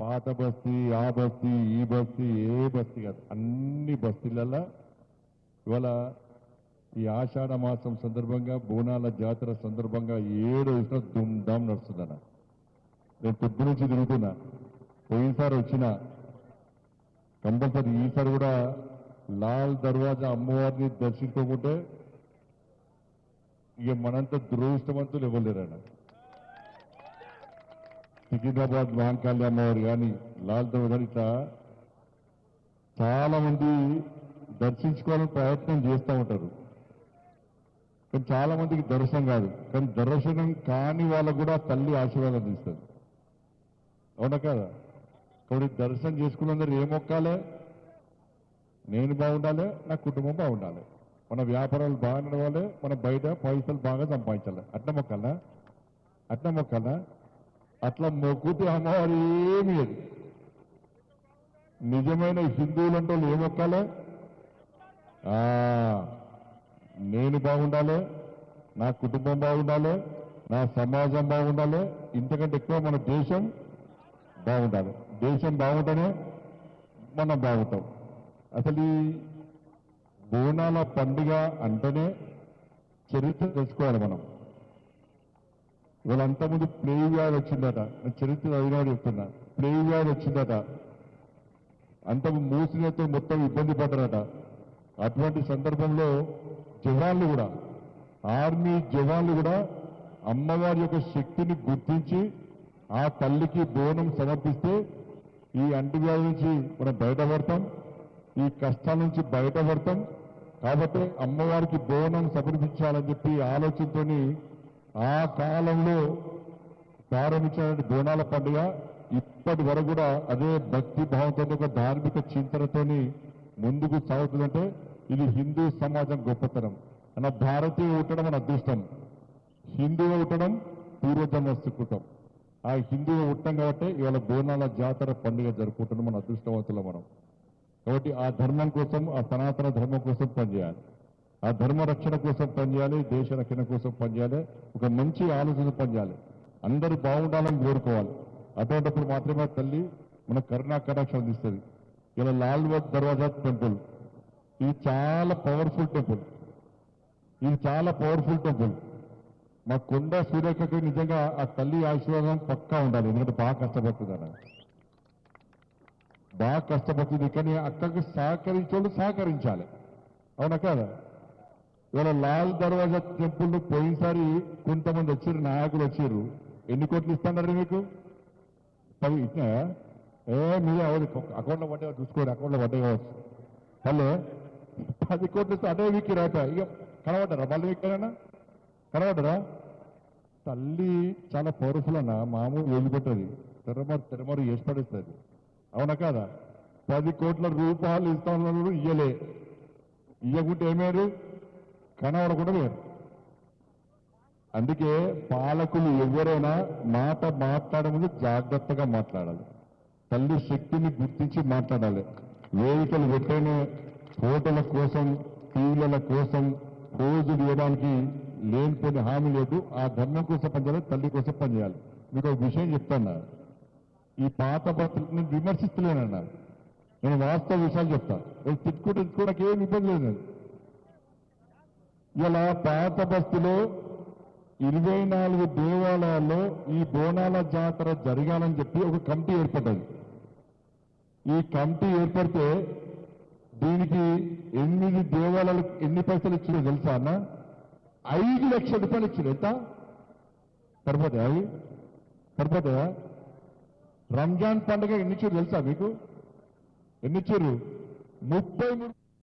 పాత బస్తీ ఆ బస్తీ ఈ బస్తీ ఏ బస్తీ కాదు. అన్ని బస్తీలలో ఇవాళ ఈ ఆషాఢ మాసం సందర్భంగా బోనాల జాతర సందర్భంగా ఏడు వచ్చినా దుమ్దాం నడుస్తుందన్న. నేను పొద్దు నుంచి తిరుగుతున్నా. పోయినసారి వచ్చిన. కంపల్సరీ ఈసారి కూడా లాల్ దర్వాజా అమ్మవారిని దర్శించుకోకుంటే ఇక మనంత దురదృష్టవంతులు ఇవ్వలేరన్నా సికింద్రాబాద్ మహాకాళి అమ్మవారు కానీ లాల్ ఉదరిత చాలామంది చాలా మంది దర్శించుకోవాలని ప్రయత్నం చేస్తూ ఉంటారు. కానీ చాలా మందికి దర్శనం కాదు. కానీ దర్శనం కాని వాళ్ళకు కూడా తల్లి ఆశీర్వాదం ఇస్తుంది అవునా కదా? కాబట్టి దర్శనం చేసుకున్నందరూ ఏ నేను బాగుండాలి నా కుటుంబం బాగుండాలి. మన వ్యాపారాలు బాగా నడవాలి మన బయట పైసలు బాగా సంపాదించాలి. అట్లా మొక్కాలా? అట్లా మొక్కాలా? అట్లా మొక్కుతే అమ్మవారు ఏమి లేదు. నిజమైన హిందువులంటే వాళ్ళు ఏ మొక్కాలి నేను బాగుండాలి నా కుటుంబం బాగుండాలి నా సమాజం బాగుండాలి ఇంతకంటే ఎక్కువ మన దేశం బాగుండాలి. దేశం బాగుంటేనే మనం బాగుంటాం. అసలు ఈ బోనాల పండుగ అంటేనే చరిత్ర తెలుసుకోవాలి మనం. ఇవాళ అంతకుముందు ప్లేగ్ వ్యాధి వచ్చిందట చరిత్ర చదివినాడు చెప్తున్నా. ప్లేగ్ వ్యాధి వచ్చిందట. అంతకు మూసినతో మొత్తం ఇబ్బంది పడ్డారట. అటువంటి సందర్భంలో జవాన్లు కూడా ఆర్మీ జవాన్లు కూడా అమ్మవారి యొక్క శక్తిని గుర్తించి ఆ తల్లికి బోనం సమర్పిస్తే ఈ అంటువ్యాధి నుంచి మనం బయటపడతాం ఈ కష్టాల నుంచి బయటపడతాం. కాబట్టి అమ్మవారికి బోనం సమర్పించాలని చెప్పి ఆలోచనతోని ఆ కాలంలో ప్రారంభించిన బోనాల పండుగ ఇప్పటి వరకు కూడా అదే భక్తి భావంతో ఒక ధార్మిక చింతనతోని ముందుకు సాగుతుందంటే ఇది హిందూ సమాజం గొప్పతనం. మన భారతీయ ఉండడం మన అదృష్టం. హిందువు ఉండడం పూర్వజన్మ సుకృతం ఆ హిందువు ఉండటం కాబట్టి ఇవాళ బోనాల జాతర పండుగ జరుపుకుంటున్నాం మన అదృష్టవంతులం మనం. కాబట్టి ఆ ధర్మం కోసం ఆ సనాతన ధర్మం కోసం పనిచేయాలి. ఆ ధర్మ రక్షణ కోసం పనిచేయాలి దేశ రక్షణ కోసం పనిచేయాలి ఒక మంచి ఆలోచన పనిచేయాలి. అందరూ బాగుండాలని కోరుకోవాలి. అటువంటిప్పుడు మాత్రమే తల్లి మన కరుణా కటాక్షం అందిస్తుంది. ఇలా లాల్ దర్వాజా టెంపుల్ ఇది చాలా పవర్ఫుల్ టెంపుల్. ఇది చాలా పవర్ఫుల్ టెంపుల్. మా కొండ సూర్యకకి నిజంగా ఆ తల్లి ఆశీర్వాదం పక్కా ఉండాలి. ఎందుకంటే బాగా కష్టపడుతుంది అన్న. బాగా కష్టపడుతుంది కానీ అక్కడికి సహకరించోళ్ళు సహకరించాలి. అవునా కదా? ఇవాళ లాల్ దర్వాజా టెంపుల్ పోయినసారి కొంతమంది వచ్చారు నాయకులు వచ్చారు. ఎన్ని కోట్లు ఇస్తున్నారు మీకు? పది ఇచ్చినా? ఏ మీరే అవదు అకౌంట్లో పడ్డే చూసుకోండి అకౌంట్లో పడ్డే కావచ్చు హలో? పది కోట్లు ఇస్తే అదే వీక్ రాట ఇక కనబడ్డారా? మళ్ళీ వీక్నా కనబడ్డరా? తల్లి చాలా పవర్ఫుల్ అన్న మామూలు వదిలిపెట్టది తెరమరు తెరమరు వేసి పడేస్తుంది. అవునా కాదా? పది కోట్ల రూపాయలు ఇస్తాను ఇయ్యలే. ఇయ్యకుంటే ఏమేరు కనబడకుండా వేరు అందుకే పాలకులు ఎవరైనా మాట మాట్లాడముందు జాగ్రత్తగా మాట్లాడాలి. తల్లి శక్తిని గుర్తించి మాట్లాడాలి. వేదికలు పెట్టేనే ఫోటోల కోసం టీవీల కోసం రోజులు ఇవ్వడానికి లేనిపోయిన హామీ లేదు. ఆ ధర్మం కోసం పనిచేయాలి తల్లి కోసం పనిచేయాలి. మీకు ఒక విషయం చెప్తాను. ఈ పాత భక్తులను విమర్శిస్తలేనన్నా. నేను వాస్తవ విషయాలు చెప్తాను తిట్టుకుంటే తిట్టుకోవడానికి ఏమి ఇబ్బంది లేదు. ఇలా పాత బస్తిలో ఇరవై నాలుగు దేవాలయాల్లో ఈ బోనాల జాతర జరగాలని చెప్పి ఒక కమిటీ ఏర్పడ్డది. ఈ కమిటీ ఏర్పడితే దీనికి ఎనిమిది దేవాలయాలకు ఎన్ని పైసలు ఇచ్చిందో తెలుసా అన్న? ఐదు లక్షల రూపాయలు ఇచ్చింది ఎంత? సరిపోతాయా అవి? సరిపోతాయా? రంజాన్ పండుగ ఎన్నిచ్చారు తెలుసా మీకు? ఎన్నిచ్చారు ముప్పై మూడు